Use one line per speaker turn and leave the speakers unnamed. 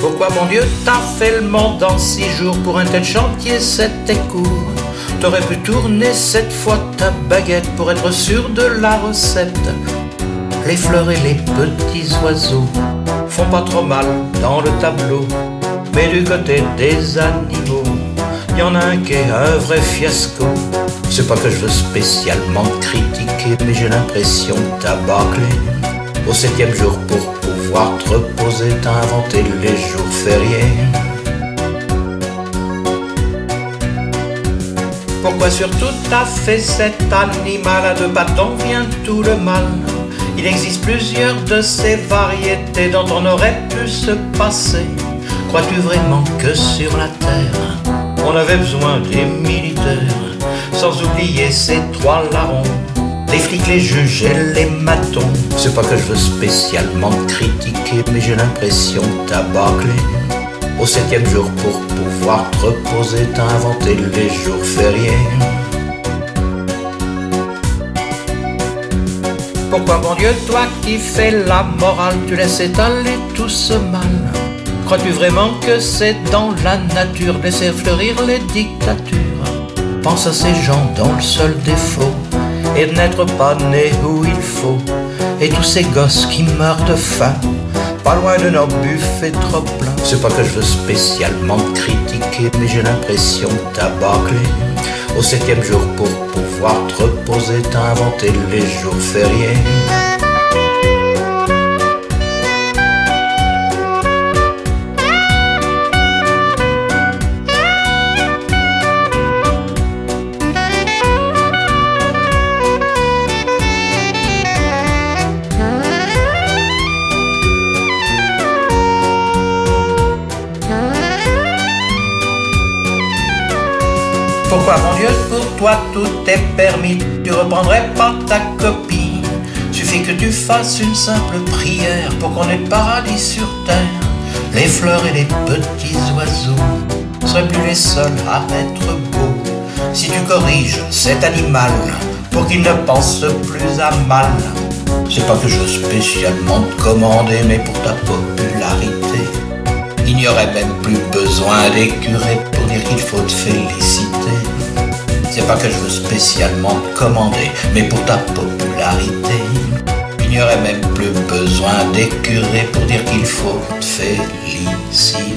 Pourquoi mon Dieu t'as fait le monde dans six jours Pour un tel chantier c'était court T'aurais pu tourner cette fois ta baguette Pour être sûr de la recette Les fleurs et les petits oiseaux Font pas trop mal dans le tableau Mais du côté des animaux y en a un qui est un vrai fiasco. C'est pas que je veux spécialement critiquer, mais j'ai l'impression que t'as bâclé. Au septième jour, pour pouvoir te reposer, t'as inventé les jours fériés. Pourquoi surtout t'as fait cet animal à deux pattes vient tout le mal? Il existe plusieurs de ces variétés dont on aurait pu se passer. Crois-tu vraiment que sur la terre on avait besoin des militaires, sans oublier ces trois larrons, les flics, les juges et les matons. C'est pas que je veux spécialement critiquer, mais j'ai l'impression que. Au septième jour, pour pouvoir te reposer, t'as inventé les jours fériés. Pourquoi, bon Dieu, toi qui fais la morale, tu laisses étaler tout ce mal? Crois-tu vraiment que c'est dans la nature de laisser fleurir les dictatures? Pense à ces gens dont le seul défaut est de n'être pas né où il faut. Et tous ces gosses qui meurent de faim, pas loin de nos buffets trop pleins. C'est pas que je veux spécialement critiquer, mais j'ai l'impression bâclé. Au septième jour, pour pouvoir te reposer, t'as inventé les jours fériés. Pourquoi mon Dieu, pour toi tout est permis? Tu reprendrais pas ta copie. Suffit que tu fasses une simple prière Pour qu'on ait paradis sur terre. Les fleurs et les petits oiseaux Seraient plus les seuls à être beaux. Si tu corriges cet animal Pour qu'il ne pense plus à mal C'est pas que je spécialement te commander Mais pour ta popularité. Il n'y aurait même plus besoin des curés pour dire qu'il faut te féliciter. C'est pas que je veux spécialement commander, mais pour ta popularité. Il n'y aurait même plus besoin des pour dire qu'il faut te féliciter.